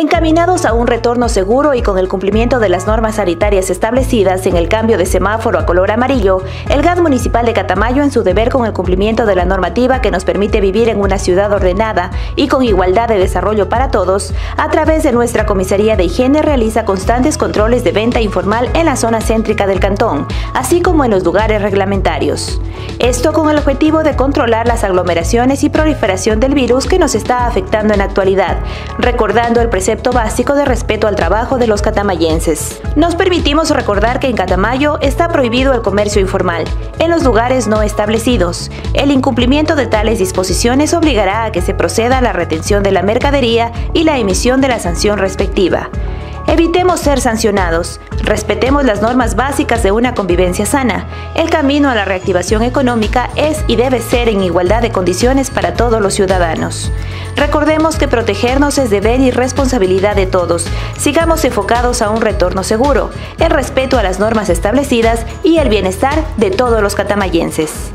Encaminados a un retorno seguro y con el cumplimiento de las normas sanitarias establecidas en el cambio de semáforo a color amarillo, el GAD municipal de Catamayo en su deber con el cumplimiento de la normativa que nos permite vivir en una ciudad ordenada y con igualdad de desarrollo para todos, a través de nuestra comisaría de higiene realiza constantes controles de venta informal en la zona céntrica del cantón, así como en los lugares reglamentarios. Esto con el objetivo de controlar las aglomeraciones y proliferación del virus que nos está afectando en la actualidad, recordando el precepto básico de respeto al trabajo de los catamayenses. Nos permitimos recordar que en Catamayo está prohibido el comercio informal, en los lugares no establecidos. El incumplimiento de tales disposiciones obligará a que se proceda a la retención de la mercadería y la emisión de la sanción respectiva. Evitemos ser sancionados, respetemos las normas básicas de una convivencia sana. El camino a la reactivación económica es y debe ser en igualdad de condiciones para todos los ciudadanos. Recordemos que protegernos es deber y responsabilidad de todos. Sigamos enfocados a un retorno seguro, el respeto a las normas establecidas y el bienestar de todos los catamayenses.